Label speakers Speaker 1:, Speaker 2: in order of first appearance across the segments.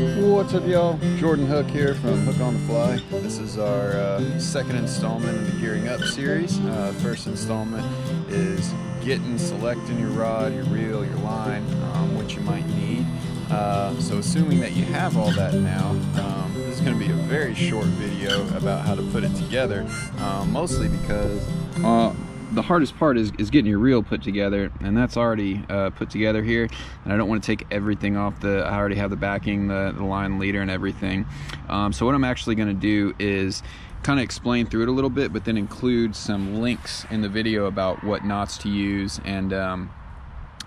Speaker 1: What's up y'all? Jordan Hook here from Hook on the Fly. This is our uh, second installment in the Gearing Up series. Uh, first installment is getting, selecting your rod, your reel, your line, um, what you might need. Uh, so assuming that you have all that now, um, this is going to be a very short video about how to put it together, um, mostly because uh, the hardest part is, is getting your reel put together and that's already uh, put together here. And I don't want to take everything off the I already have the backing the, the line leader and everything. Um, so what I'm actually going to do is kind of explain through it a little bit but then include some links in the video about what knots to use and um,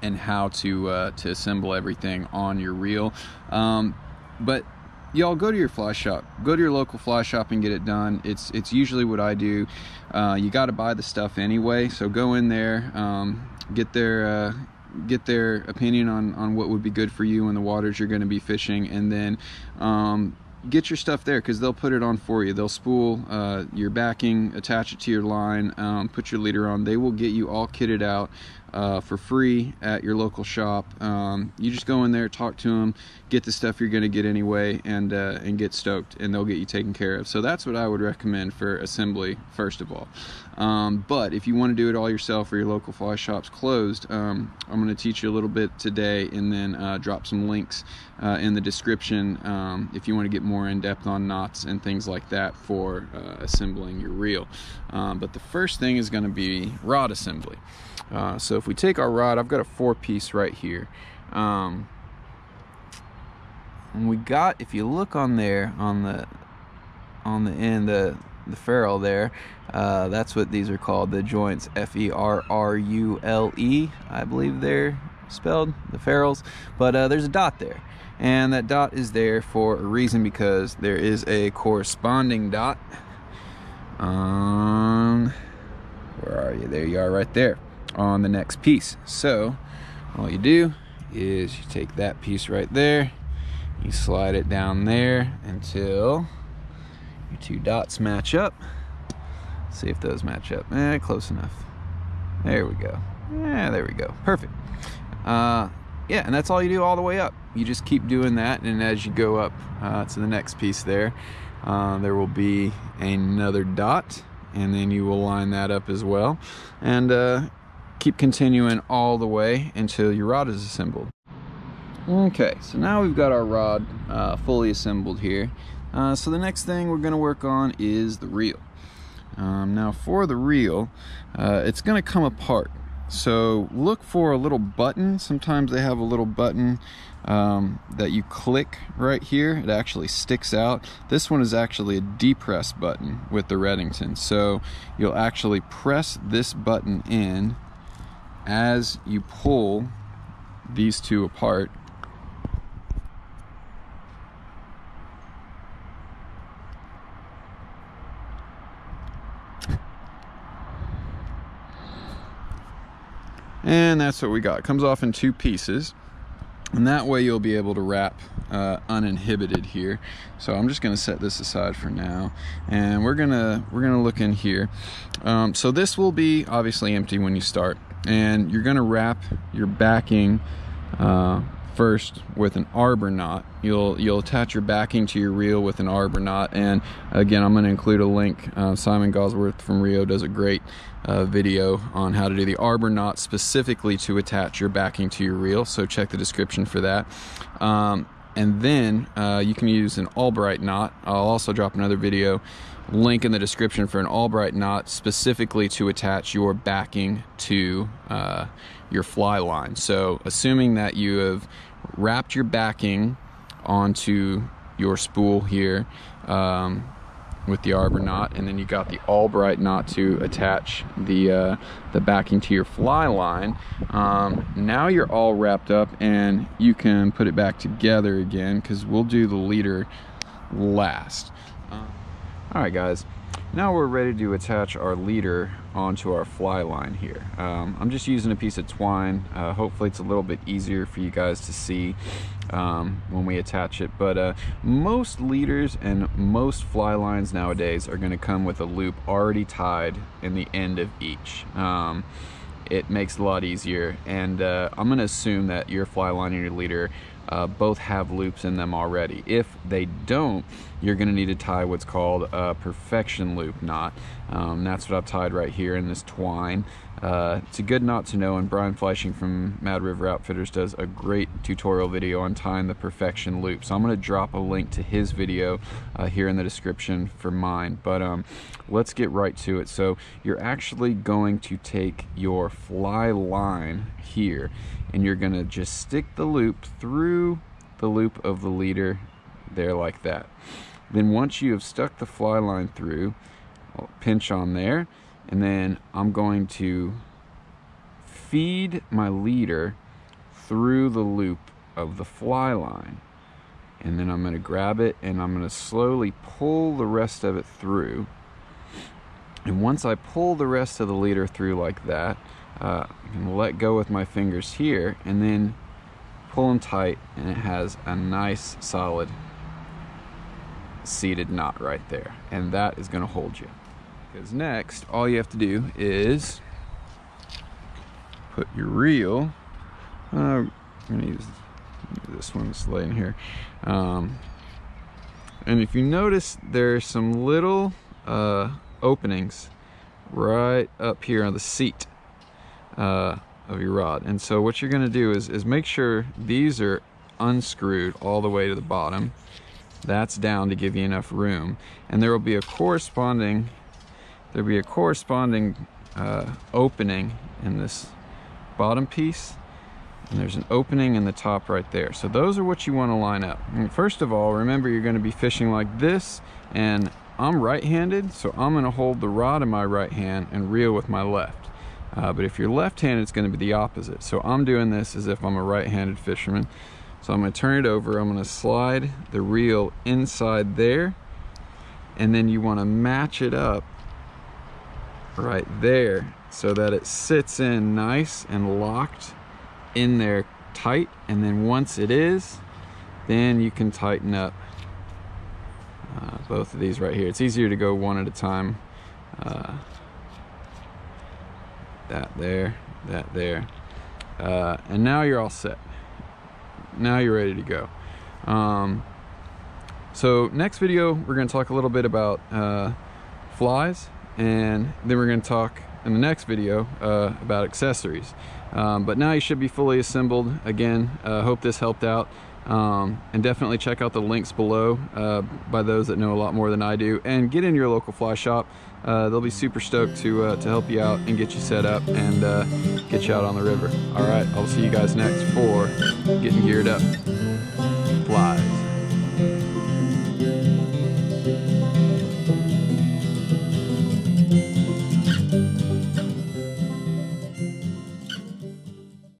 Speaker 1: and how to uh, to assemble everything on your reel. Um, but y'all go to your fly shop. Go to your local fly shop and get it done. It's it's usually what i do. Uh, you got to buy the stuff anyway so go in there um, get their uh, get their opinion on on what would be good for you and the waters you're going to be fishing and then um, get your stuff there because they'll put it on for you. They'll spool uh, your backing attach it to your line um, put your leader on. They will get you all kitted out uh, for free at your local shop. Um, you just go in there, talk to them, get the stuff you're going to get anyway, and uh, and get stoked, and they'll get you taken care of. So that's what I would recommend for assembly first of all. Um, but if you want to do it all yourself or your local fly shop's closed, um, I'm going to teach you a little bit today, and then uh, drop some links uh, in the description um, if you want to get more in depth on knots and things like that for uh, assembling your reel. Um, but the first thing is going to be rod assembly. Uh, so if we take our rod, I've got a four piece right here. Um, and we got, if you look on there, on the on the end, the the ferrule there, uh, that's what these are called, the joints, F-E-R-R-U-L-E, I believe they're spelled, the ferrules. But uh, there's a dot there. And that dot is there for a reason because there is a corresponding dot on, where are you? There you are right there on the next piece. So all you do is you take that piece right there, you slide it down there until your two dots match up. See if those match up. Eh, close enough. There we go. Yeah, there we go. Perfect. Uh, yeah, and that's all you do all the way up. You just keep doing that, and as you go up uh, to the next piece there, uh, there will be another dot, and then you will line that up as well. And uh, keep continuing all the way until your rod is assembled. Okay, so now we've got our rod uh, fully assembled here. Uh, so the next thing we're going to work on is the reel. Um, now for the reel, uh, it's going to come apart. So look for a little button. Sometimes they have a little button um, that you click right here. It actually sticks out. This one is actually a depress button with the Redington. So you'll actually press this button in as you pull these two apart and that's what we got. It comes off in two pieces and that way you'll be able to wrap uh, uninhibited here. So I'm just gonna set this aside for now and we're gonna we're gonna look in here. Um, so this will be obviously empty when you start and you're going to wrap your backing uh, first with an arbor knot. You'll you'll attach your backing to your reel with an arbor knot and again I'm going to include a link. Uh, Simon Gawesworth from Rio does a great uh, video on how to do the arbor knot specifically to attach your backing to your reel so check the description for that. Um, and then uh, you can use an Albright knot I'll also drop another video link in the description for an Albright knot specifically to attach your backing to uh, your fly line. So assuming that you have wrapped your backing onto your spool here um, with the arbor knot and then you got the Albright knot to attach the uh, the backing to your fly line um, now you're all wrapped up and you can put it back together again because we'll do the leader last all right guys, now we're ready to attach our leader onto our fly line here. Um, I'm just using a piece of twine. Uh, hopefully it's a little bit easier for you guys to see um, when we attach it. But uh, most leaders and most fly lines nowadays are gonna come with a loop already tied in the end of each. Um, it makes it a lot easier and uh, I'm gonna assume that your fly line and your leader uh, both have loops in them already. If they don't, you're going to need to tie what's called a perfection loop knot. Um, that's what I've tied right here in this twine. Uh, it's a good knot to know, and Brian Flechsig from Mad River Outfitters does a great tutorial video on tying the perfection loop. So I'm going to drop a link to his video uh, here in the description for mine. But um, let's get right to it. So you're actually going to take your fly line here, and you're to just stick the loop through the loop of the leader there like that. Then once you have stuck the fly line through, I'll pinch on there, and then I'm going to feed my leader through the loop of the fly line. And then I'm going to grab it and I'm going to slowly pull the rest of it through. And once I pull the rest of the leader through like that, uh, I let go with my fingers here and then pull them tight and it has a nice solid seated knot right there. And that is going to hold you. Because next, all you have to do is put your reel. Uh, I'm gonna use this one that's laying here. Um, and if you notice, there's some little uh, openings right up here on the seat uh, of your rod. And so what you're gonna do is, is make sure these are unscrewed all the way to the bottom. That's down to give you enough room. And there will be a corresponding there'll be a corresponding uh, opening in this bottom piece and there's an opening in the top right there. So those are what you want to line up. And first of all, remember you're going to be fishing like this and I'm right-handed, so I'm going to hold the rod in my right hand and reel with my left. Uh, but if you're left-handed, it's going to be the opposite. So I'm doing this as if I'm a right-handed fisherman. So I'm going to turn it over. I'm going to slide the reel inside there. And then you want to match it up right there so that it sits in nice and locked in there tight and then once it is then you can tighten up uh, both of these right here it's easier to go one at a time uh, that there that there. Uh, and now you're all set. Now you're ready to go. Um, so next video we're going to talk a little bit about uh, flies and then we're going to talk in the next video uh, about accessories. Um, but now you should be fully assembled. Again uh, hope this helped out um, and definitely check out the links below uh, by those that know a lot more than I do. And get in your local fly shop. Uh, they'll be super stoked to uh, to help you out and get you set up and uh, get you out on the river. All right I'll see you guys next for getting geared up